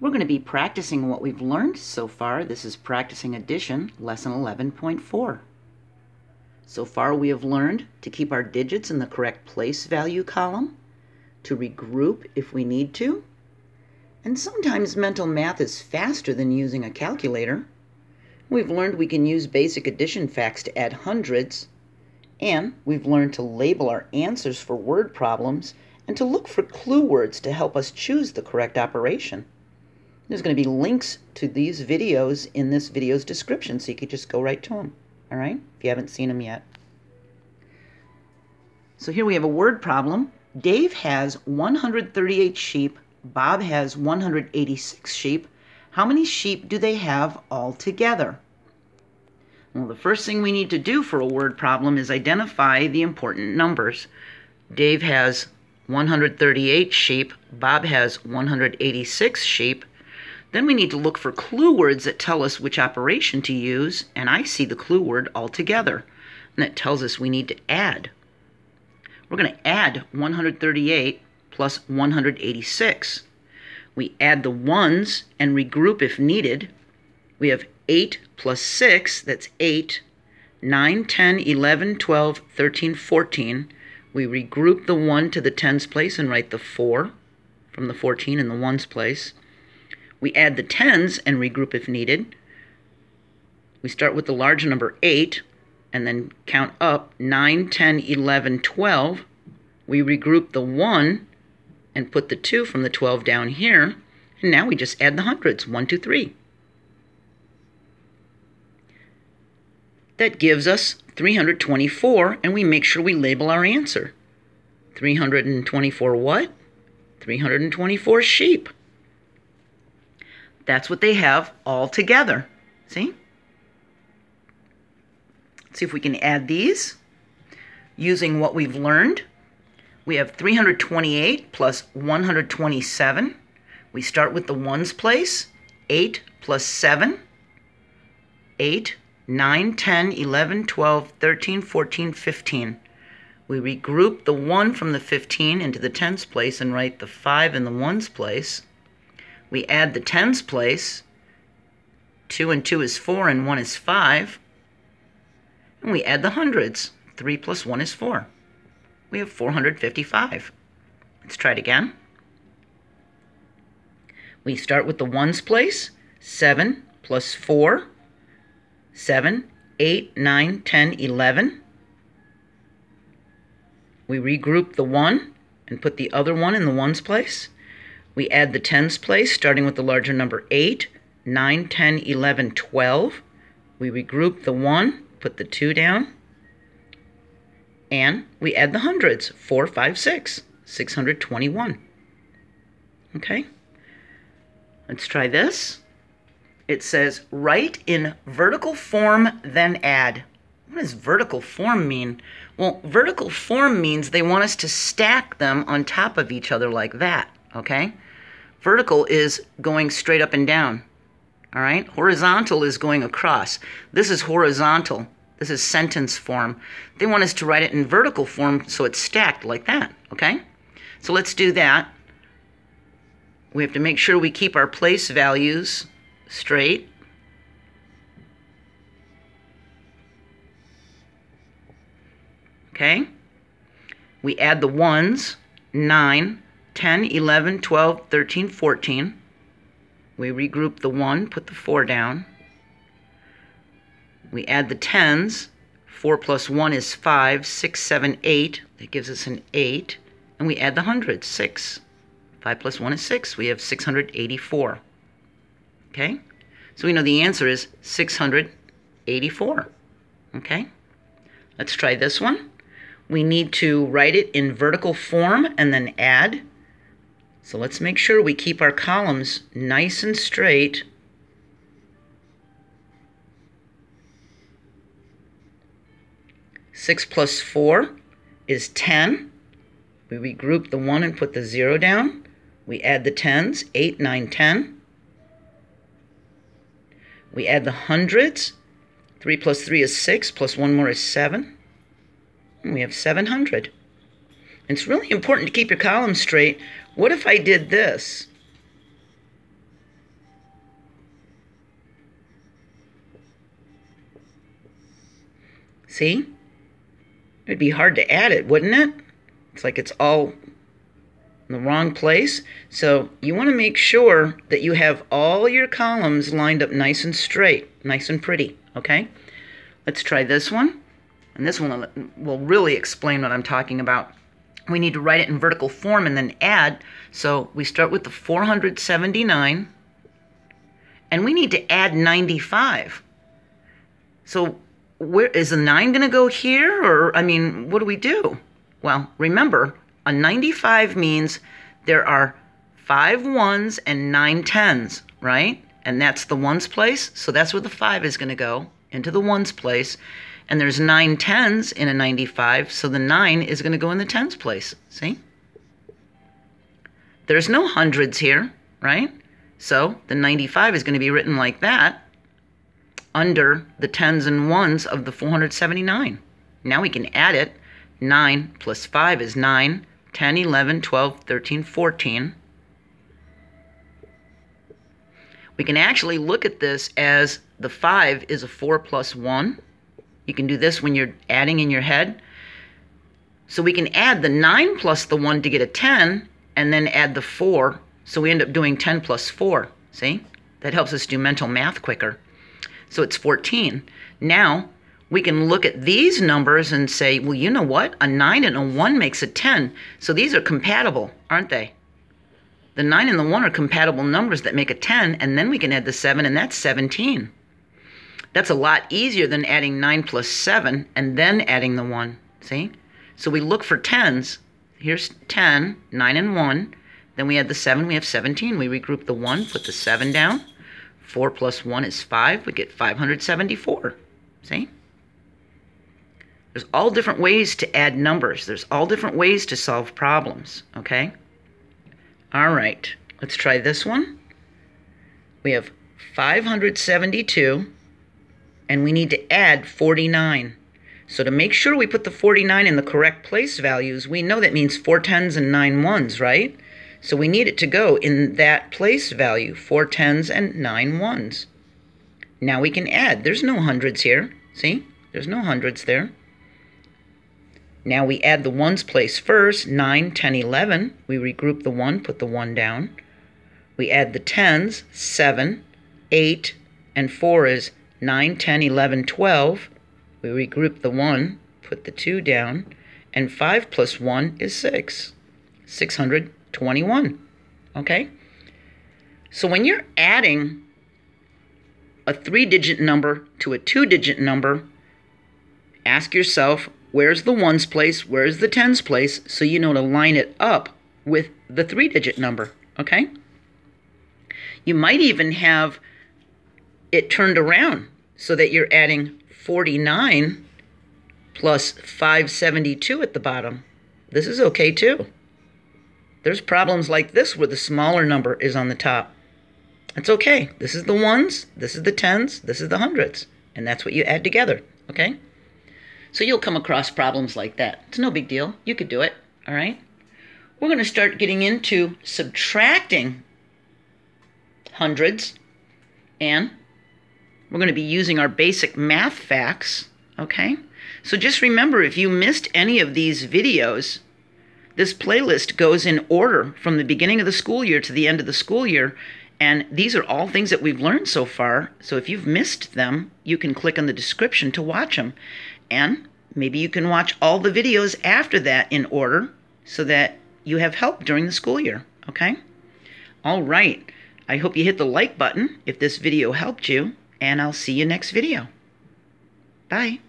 We're going to be practicing what we've learned so far. This is Practicing Addition, Lesson 11.4. So far we have learned to keep our digits in the correct place value column, to regroup if we need to, and sometimes mental math is faster than using a calculator. We've learned we can use basic addition facts to add hundreds, and we've learned to label our answers for word problems and to look for clue words to help us choose the correct operation. There's going to be links to these videos in this video's description, so you could just go right to them, all right, if you haven't seen them yet. So here we have a word problem. Dave has 138 sheep. Bob has 186 sheep. How many sheep do they have all together? Well, the first thing we need to do for a word problem is identify the important numbers. Dave has 138 sheep. Bob has 186 sheep. Then we need to look for clue words that tell us which operation to use, and I see the clue word altogether, and that tells us we need to add. We're going to add 138 plus 186. We add the ones and regroup if needed. We have 8 plus 6, that's 8. 9, 10, 11, 12, 13, 14. We regroup the 1 to the tens place and write the 4 from the 14 in the ones place. We add the tens and regroup if needed. We start with the large number 8 and then count up 9, 10, 11, 12. We regroup the 1 and put the 2 from the 12 down here. And now we just add the hundreds, 1, 2, 3. That gives us 324, and we make sure we label our answer. 324 what? 324 sheep. That's what they have all together. See? see if we can add these using what we've learned. We have 328 plus 127. We start with the ones place. 8 plus 7. 8, 9, 10, 11, 12, 13, 14, 15. We regroup the 1 from the 15 into the tens place and write the 5 in the ones place. We add the tens place. 2 and 2 is 4 and 1 is 5. And we add the hundreds. 3 plus 1 is 4. We have 455. Let's try it again. We start with the ones place. 7 plus 4. 7, 8, 9, 10, 11. We regroup the 1 and put the other one in the ones place. We add the tens place, starting with the larger number 8, 9, 10, 11, 12. We regroup the 1, put the 2 down, and we add the hundreds, 4, 5, 6, 621. Okay? Let's try this. It says, write in vertical form, then add. What does vertical form mean? Well, vertical form means they want us to stack them on top of each other like that okay? Vertical is going straight up and down, all right? Horizontal is going across. This is horizontal. This is sentence form. They want us to write it in vertical form so it's stacked like that, okay? So let's do that. We have to make sure we keep our place values straight. Okay? We add the ones, 9, 10, 11, 12, 13, 14. We regroup the 1, put the 4 down. We add the 10s. 4 plus 1 is 5, 6, 7, 8. That gives us an 8. And we add the hundreds, 6. 5 plus 1 is 6. We have 684. Okay? So we know the answer is 684. Okay? Let's try this one. We need to write it in vertical form and then add. So let's make sure we keep our columns nice and straight. Six plus four is 10. We regroup the one and put the zero down. We add the tens, eight, nine, 10. We add the hundreds. 3 plus 3 is 6, plus 1 more is 7. And we have 700. It's really important to keep your columns straight what if I did this? See? It'd be hard to add it, wouldn't it? It's like it's all in the wrong place. So you want to make sure that you have all your columns lined up nice and straight, nice and pretty, okay? Let's try this one. And this one will really explain what I'm talking about. We need to write it in vertical form and then add. So we start with the 479, and we need to add 95. So where is the 9 going to go here? Or, I mean, what do we do? Well, remember, a 95 means there are five ones and nine tens, right? And that's the ones place. So that's where the 5 is going to go, into the ones place. And there's nine tens in a 95, so the 9 is going to go in the tens place. See? There's no hundreds here, right? So the 95 is going to be written like that under the tens and ones of the 479. Now we can add it. 9 plus 5 is 9, 10, 11, 12, 13, 14. We can actually look at this as the 5 is a 4 plus 1. You can do this when you're adding in your head. So we can add the 9 plus the 1 to get a 10, and then add the 4. So we end up doing 10 plus 4. See? That helps us do mental math quicker. So it's 14. Now, we can look at these numbers and say, well, you know what? A 9 and a 1 makes a 10. So these are compatible, aren't they? The 9 and the 1 are compatible numbers that make a 10, and then we can add the 7, and that's 17. That's a lot easier than adding 9 plus 7 and then adding the 1. See? So we look for 10s. Here's 10, 9 and 1. Then we add the 7, we have 17. We regroup the 1, put the 7 down. 4 plus 1 is 5. We get 574. See? There's all different ways to add numbers. There's all different ways to solve problems, okay? All right, let's try this one. We have 572, and we need to add 49. So to make sure we put the 49 in the correct place values, we know that means four tens and nine ones, right? So we need it to go in that place value, four tens and nine ones. Now we can add. There's no hundreds here. See? There's no hundreds there. Now we add the ones place first, 9, 10, 11. We regroup the 1, put the 1 down. We add the tens, 7, 8, and 4 is 9, 10, 11, 12. We regroup the 1, put the 2 down, and 5 plus 1 is 6. 621. Okay? So when you're adding a three digit number to a two digit number, ask yourself where's the ones place, where's the tens place, so you know to line it up with the three digit number. Okay? You might even have it turned around so that you're adding 49 plus 572 at the bottom. This is okay too. There's problems like this where the smaller number is on the top. It's okay. This is the ones, this is the tens, this is the hundreds. And that's what you add together, okay? So you'll come across problems like that. It's no big deal. You could do it, all right? We're going to start getting into subtracting hundreds. And we're going to be using our basic math facts, okay? So just remember, if you missed any of these videos, this playlist goes in order from the beginning of the school year to the end of the school year. And these are all things that we've learned so far. So if you've missed them, you can click on the description to watch them. And maybe you can watch all the videos after that in order so that you have help during the school year. Okay? All right. I hope you hit the like button if this video helped you, and I'll see you next video. Bye.